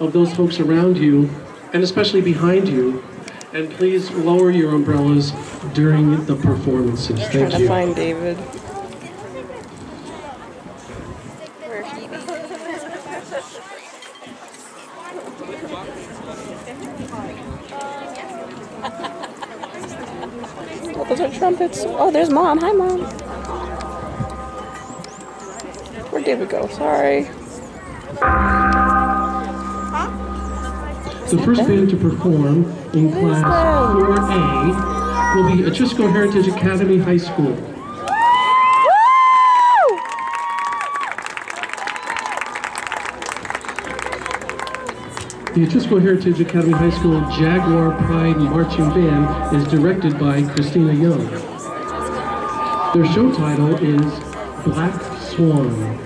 of those folks around you, and especially behind you. And please lower your umbrellas during the performances. Thank Trying Thank to find David. Oh, those are trumpets. Oh, there's mom. Hi, mom. Where'd David go? Sorry. The first band to perform in class 4A will be Atrisco Heritage Academy High School. The Atrisco Heritage Academy High School Jaguar Pride Marching Band is directed by Christina Young. Their show title is Black Swan.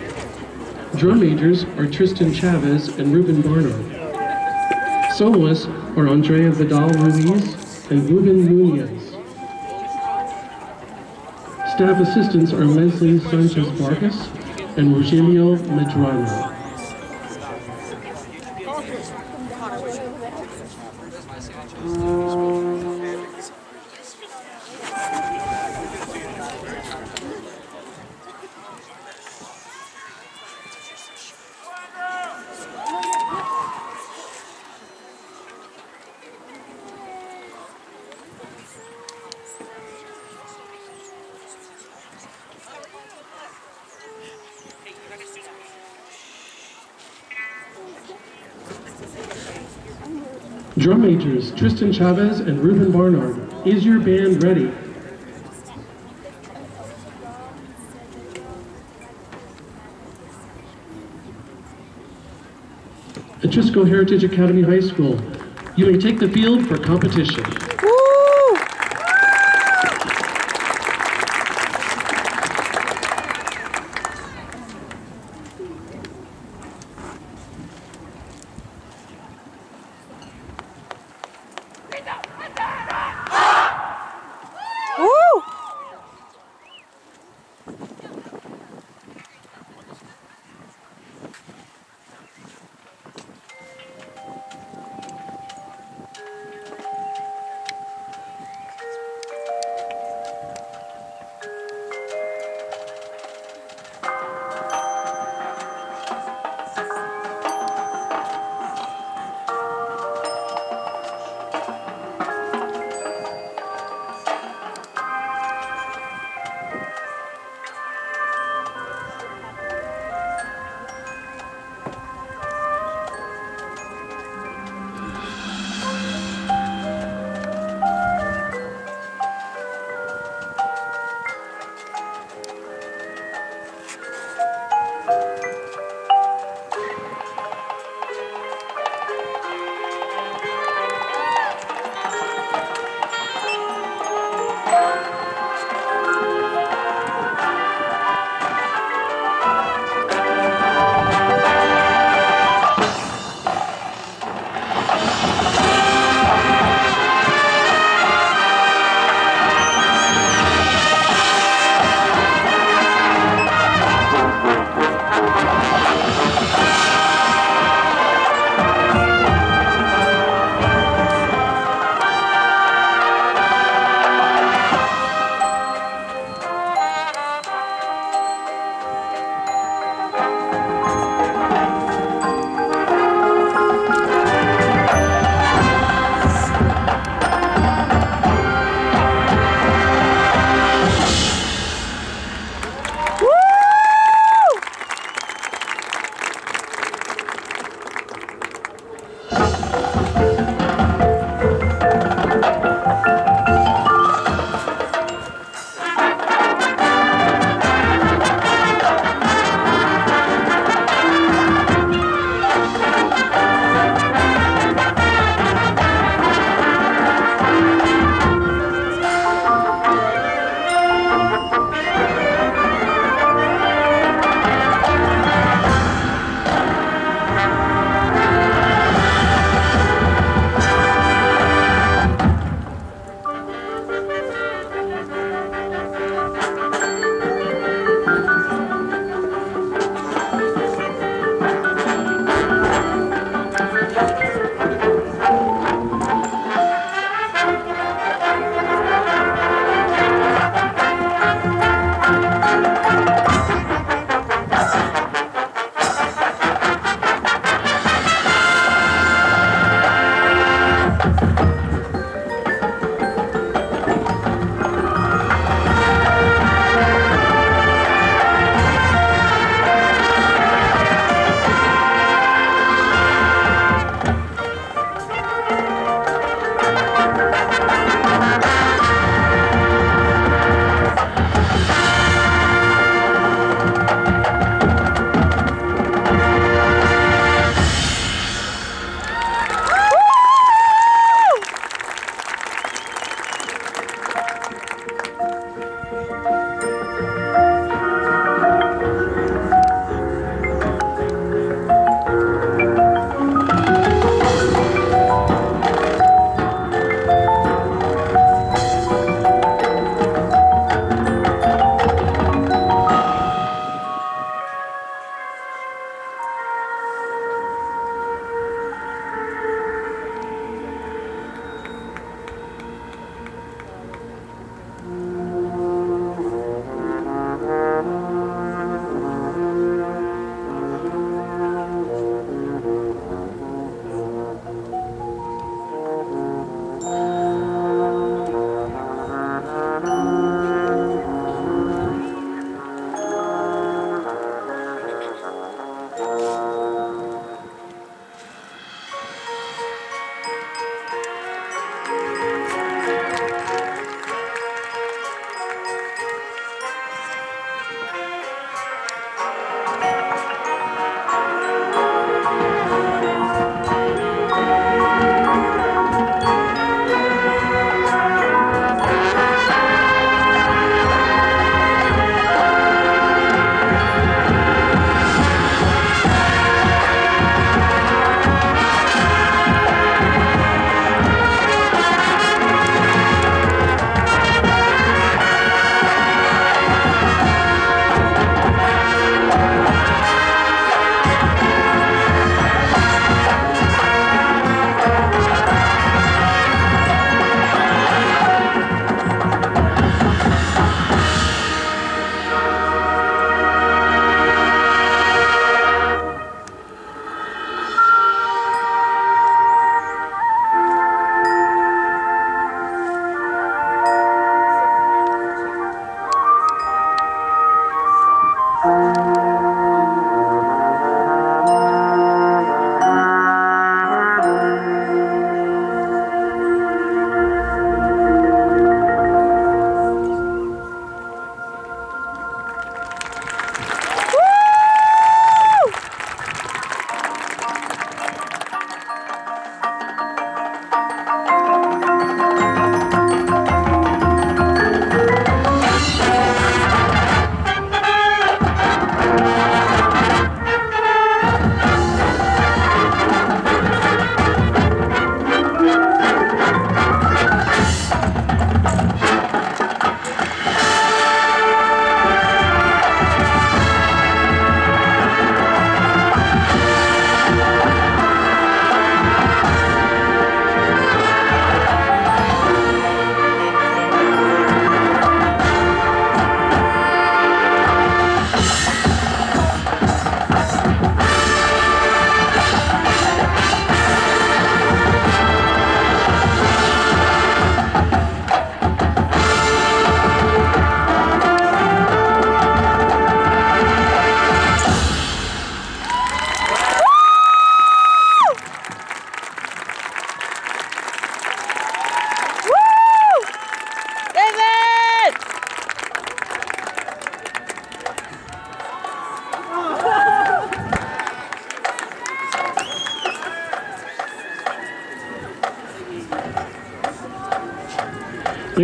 Drum majors are Tristan Chavez and Ruben Barnard. Soloists are Andrea Vidal Ruiz and Ruben Nunez. Staff assistants are Leslie Sanchez Vargas and Rogelio Medrano. Drum majors Tristan Chavez and Ruben Barnard. Is your band ready? Atrisco Heritage Academy High School. You may take the field for competition.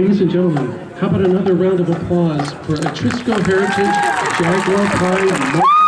Ladies and gentlemen, how about another round of applause for Atrisco Heritage Jaguar Pride